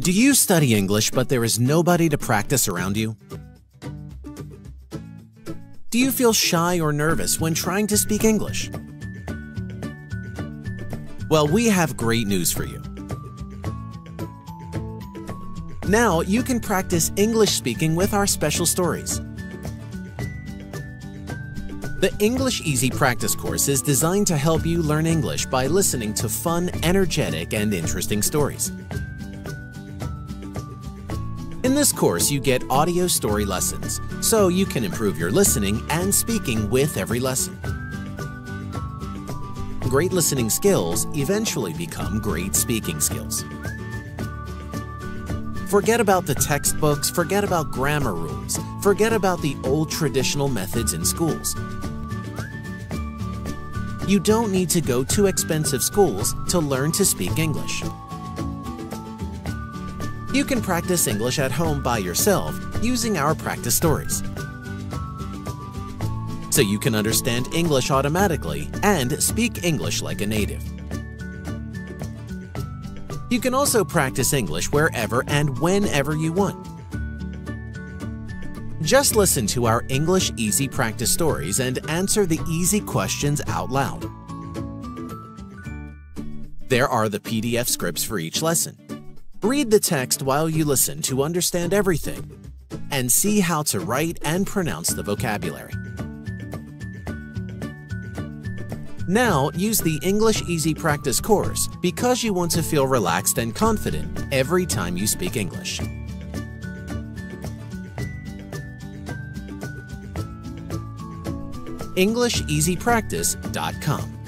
Do you study English but there is nobody to practice around you? Do you feel shy or nervous when trying to speak English? Well, we have great news for you. Now you can practice English speaking with our special stories. The English Easy Practice course is designed to help you learn English by listening to fun, energetic, and interesting stories. In this course, you get audio story lessons, so you can improve your listening and speaking with every lesson. Great listening skills eventually become great speaking skills. Forget about the textbooks, forget about grammar rules, forget about the old traditional methods in schools. You don't need to go to expensive schools to learn to speak English. You can practice English at home by yourself using our practice stories. So you can understand English automatically and speak English like a native. You can also practice English wherever and whenever you want. Just listen to our English Easy practice stories and answer the easy questions out loud. There are the PDF scripts for each lesson. Read the text while you listen to understand everything and see how to write and pronounce the vocabulary. Now, use the English Easy Practice course because you want to feel relaxed and confident every time you speak English. EnglishEasyPractice.com